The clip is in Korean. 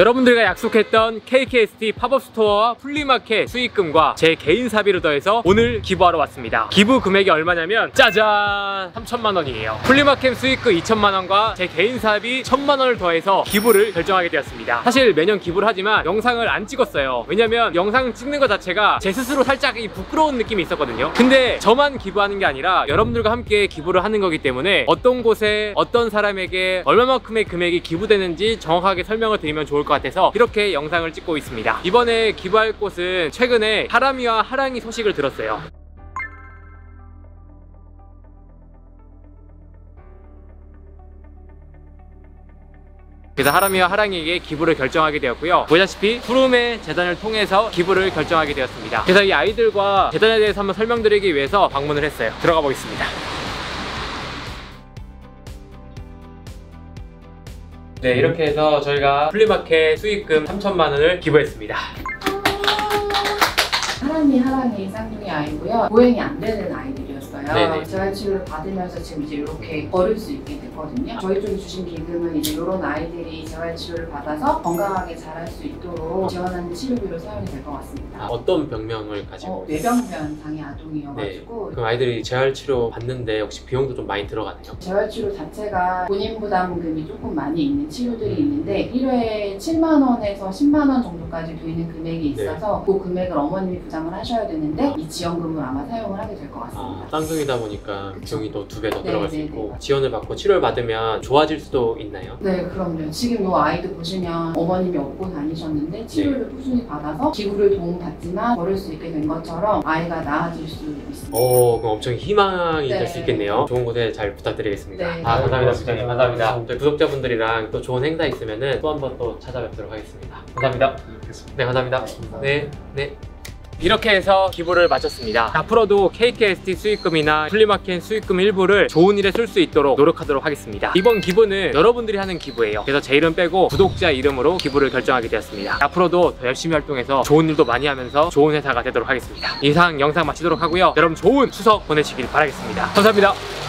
여러분들과 약속했던 KKST 팝업 스토어와 플리마켓 수익금과 제 개인 사비를 더해서 오늘 기부하러 왔습니다. 기부 금액이 얼마냐면 짜잔 3천만 원이에요. 플리마켓 수익금 2천만 원과 제 개인 사비 1천만 원을 더해서 기부를 결정하게 되었습니다. 사실 매년 기부를 하지만 영상을 안 찍었어요. 왜냐면 영상 찍는 것 자체가 제 스스로 살짝 이 부끄러운 느낌이 있었거든요. 근데 저만 기부하는 게 아니라 여러분들과 함께 기부를 하는 거기 때문에 어떤 곳에 어떤 사람에게 얼마만큼의 금액이 기부되는지 정확하게 설명을 드리면 좋을 것 같아서 이렇게 영상을 찍고 있습니다. 이번에 기부할 곳은 최근에 하람이와 하랑이 소식을 들었어요. 그래서 하람이와 하랑이에게 기부를 결정하게 되었고요. 보다시피 푸르메 재단을 통해서 기부를 결정하게 되었습니다. 그래서 이 아이들과 재단에 대해서 한번 설명드리기 위해서 방문을 했어요. 들어가 보겠습니다. 네, 이렇게 해서 저희가 플리마켓 수익금 3천만 원을 기부했습니다. 하람이 하랑이 쌍둥이 아이고요. 보행이 안 되는 아이들이었어요. 네네. 재활치료를 받으면서 지금 이제 이렇게 걸을 수 있게 됐거든요. 저희 쪽에 주신 기금은 이제 이런 아이들이 재활치료를 받아서 건강하게 자랄 수 있도록 지원하는 치료비로 사용이 될 것 같습니다. 아, 어떤 병명을 가지고 어, 뇌병변 장애 아동이어가지고 그럼 아이들이 재활 치료 받는데 혹시 비용도 좀 많이 들어가나요? 재활치료 자체가 본인 부담금이 조금 많이 있는 치료들이 음. 있는데 1회에 7만 원에서 10만 원 정도까지 되는 금액이 네. 있어서 그 금액을 어머님이 부담을 하셔야 되는데 이 지원금을 아마 사용을 하게 될 것 같습니다. 아, 쌍둥이다 보니까 그쵸. 비용이 또 두 배더 네, 들어갈 수 네, 있고 네. 지원을 받고 치료를 받으면 좋아질 수도 있나요? 네, 그럼요. 지금 이 아이도 보시면 어머님이 업고 다니셨는데 치료를 네. 꾸준히 받아서 기부를 도움받지만 걸을 수 있게 된 것처럼 아이가 나아질 수 있습니다. 오, 그럼 엄청 희망이 네. 될 수 있겠네요. 좋은 곳에 잘 부탁드리겠습니다. 네. 아, 감사합니다, 네, 부장님. 네. 감사합니다. 저희 구독자분들이랑 또 좋은 행사 있으면은 또 한 번 또 찾아뵙도록 하겠습니다. 감사합니다. 네, 감사합니다. 네, 네. 이렇게 해서 기부를 마쳤습니다. 앞으로도 KKST 수익금이나 플리마켓 수익금 일부를 좋은 일에 쓸 수 있도록 노력하도록 하겠습니다. 이번 기부는 여러분들이 하는 기부예요. 그래서 제 이름 빼고 구독자 이름으로 기부를 결정하게 되었습니다. 앞으로도 더 열심히 활동해서 좋은 일도 많이 하면서 좋은 회사가 되도록 하겠습니다. 이상 영상 마치도록 하고요. 여러분 좋은 추석 보내시길 바라겠습니다. 감사합니다.